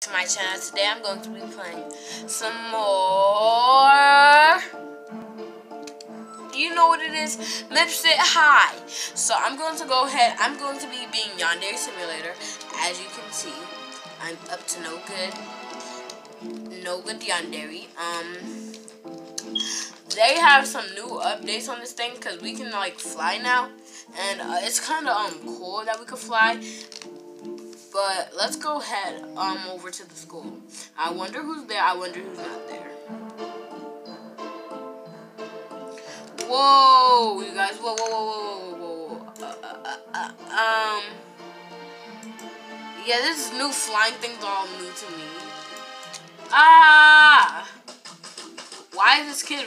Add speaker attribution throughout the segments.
Speaker 1: to my channel. Today I'm going to be playing some more. Do you know what it is? Midget High. So I'm going to go ahead. I'm going to be being Yandere Simulator. As you can see, I'm up to no good. No good Yandere. Um, they have some new updates on this thing because we can like fly now, and uh, it's kind of um cool that we can fly. But let's go ahead um over to the school. I wonder who's there. I wonder who's not there. Whoa, you guys! Whoa, whoa, whoa, whoa, whoa, whoa! Uh, uh, uh, uh, um, yeah, this new flying thing's all new to me. Ah! Why is this kid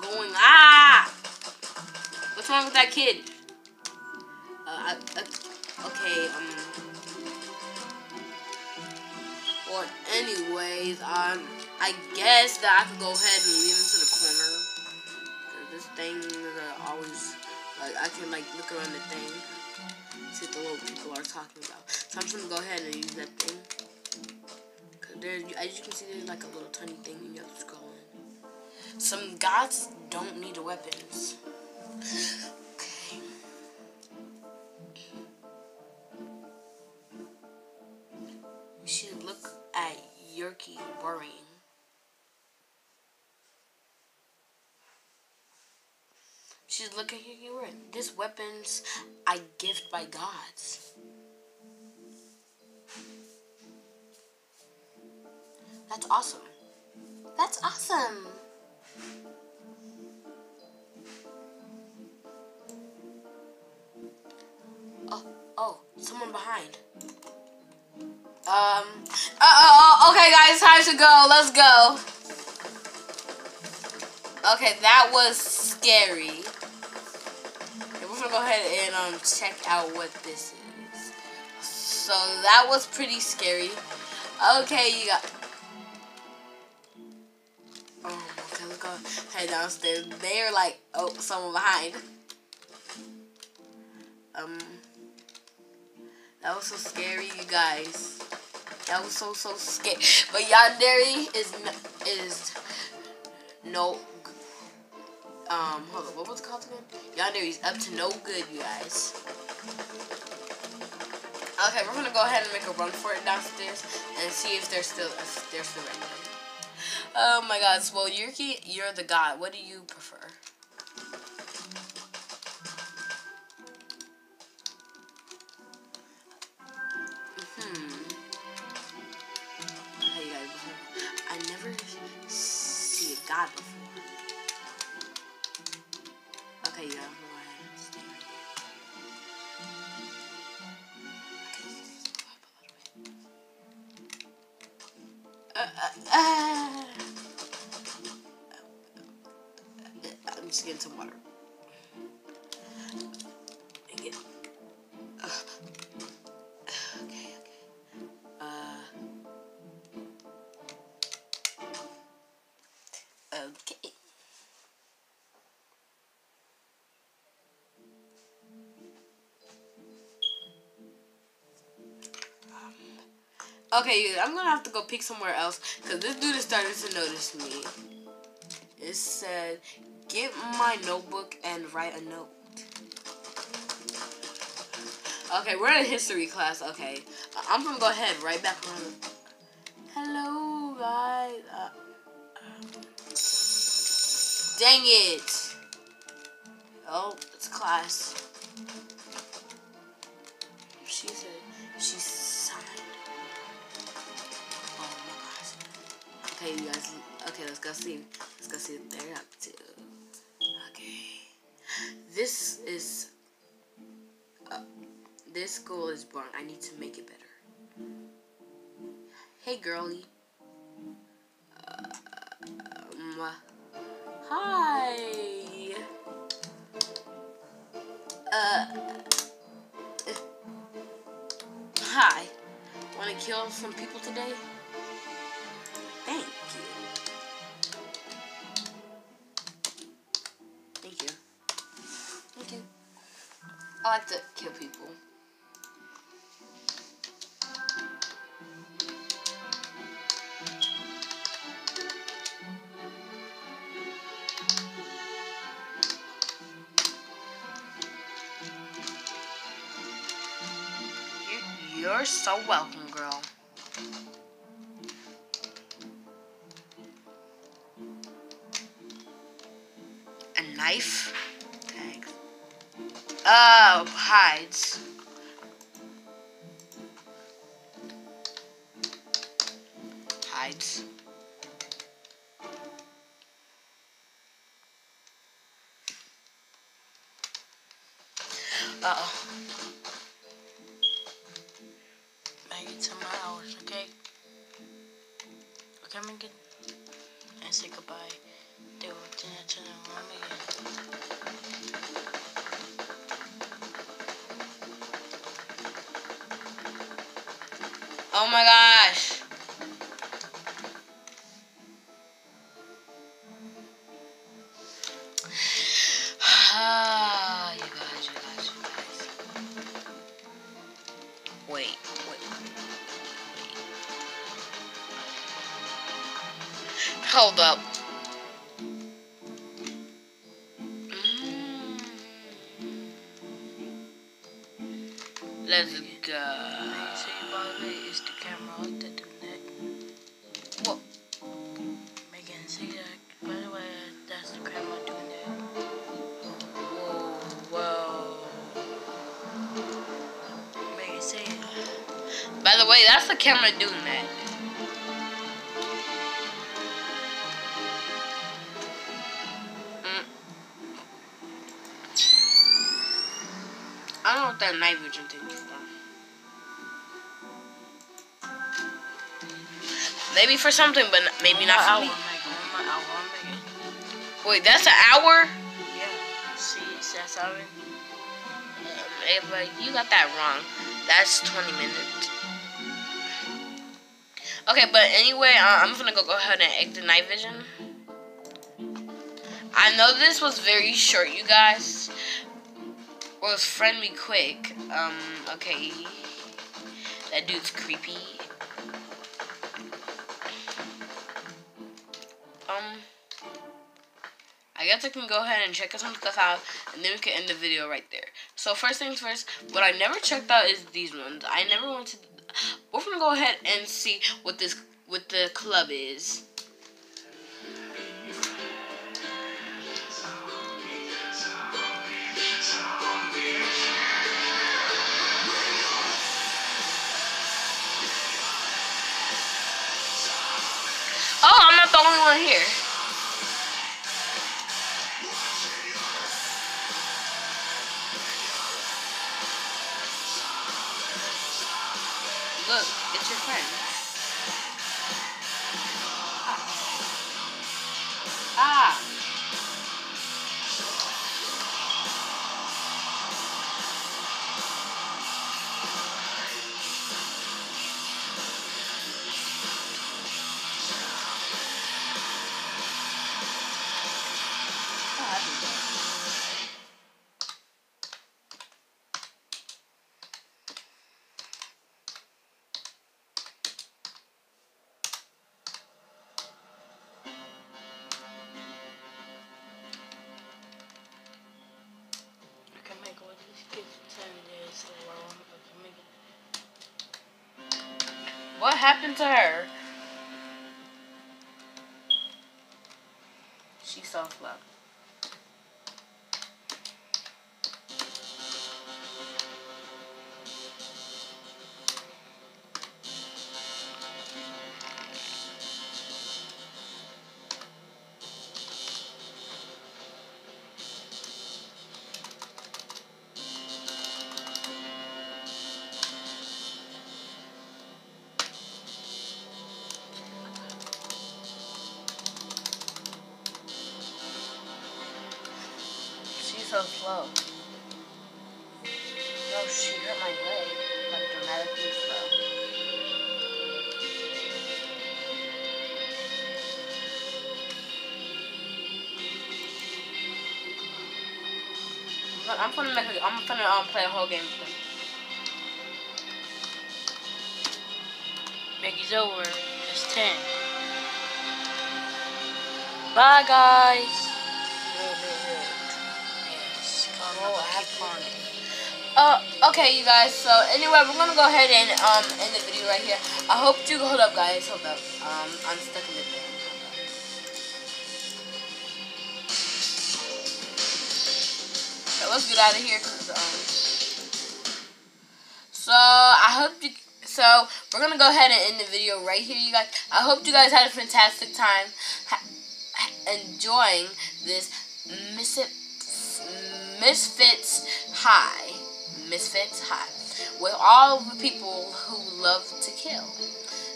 Speaker 1: going? Ah! What's wrong with that kid? Uh, uh okay, um. Anyways, um, I guess that I could go ahead and leave him to the corner. This thing is uh, always, like, I can, like, look around the thing. See what the little people are talking about. So I'm just gonna go ahead and use that thing. Cause there, as you can see, there's, like, a little tiny thing you have to scroll in. Some gods don't need weapons. Yerky worrying. She's looking at you. This weapons I gift by gods. That's awesome. That's awesome. Oh, oh, someone behind. Um, uh, uh, okay guys, time to go. Let's go. Okay, that was scary. Okay, we're gonna go ahead and um check out what this is. So that was pretty scary. Okay, you got. Oh, okay, let's go head downstairs. They're like, oh, someone behind. Um, that was so scary, you guys. That was so so scary. But Yandere is is no. Um, hold on. What was it called again? Yandere is up to no good, you guys. Okay, we're gonna go ahead and make a run for it downstairs and see if they're still if they're still ready. Oh my God! Well, Yurki, you're the god. What do you prefer? God before. Okay, yeah, go ahead. Stay right uh, uh, uh. I'm just getting some water. Okay, I'm gonna have to go pick somewhere else because this dude is starting to notice me. It said, get my notebook and write a note. Okay, we're in history class. Okay, I'm gonna go ahead right back. Hello, guys. Uh, Dang it. Oh, it's class. She said she signed. Okay, you guys. Okay, let's go see. Let's go see what they're up to. Okay. This is. Uh, this goal is born. I need to make it better. Hey, girlie. Uh, um, Hi. Uh. Hi. Want to kill some people today? I like to kill people. You're so welcome, girl. A knife? Uh, hides. Hides. Uh-oh.
Speaker 2: Make it to my hours, okay? Okay, I'm gonna get and say goodbye. Do it to the again.
Speaker 1: Oh my gosh. Ah, you guys, you guys, you guys. Wait, wait. Hold up.
Speaker 2: It. By the way, that's the camera doing that.
Speaker 1: Mm. I don't know what that night vision thing is for. Maybe for something, but maybe not for
Speaker 2: hour,
Speaker 1: me.
Speaker 2: Megan. One more hour,
Speaker 1: Wait, that's an hour?
Speaker 2: Yeah. See, that's how it.
Speaker 1: Hey, you got that wrong. That's 20 minutes. Okay, but anyway, uh, I'm gonna go, go ahead and exit night vision. I know this was very short, you guys. Or was friendly quick. Um, okay. That dude's creepy. Um, I guess I can go ahead and check some stuff out, and then we can end the video right there. So first things first, what I never checked out is these ones. I never went to. Gonna go ahead and see what this what the club is. Look, it's your friend. Happened to her? So slow. No, she hurt my leg. Like dramatically slow. Look, I'm gonna make I'm gonna um, play a whole game with them.
Speaker 2: Maggie's over. It's 10. Bye, guys.
Speaker 1: Uh, Okay, you guys. So anyway, we're gonna go ahead and um end the video right here. I hope you hold up, guys. Hold up. Um, I'm stuck in the thing. Okay, let's get out of here. Cause, um, so I hope you. So we're gonna go ahead and end the video right here, you guys. I hope you guys had a fantastic time enjoying this Misfits High, Misfits High, with all the people who love to kill.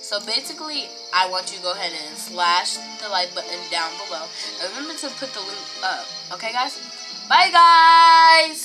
Speaker 1: So basically, I want you to go ahead and slash the like button down below. And remember to put the link up. Okay, guys? Bye, guys!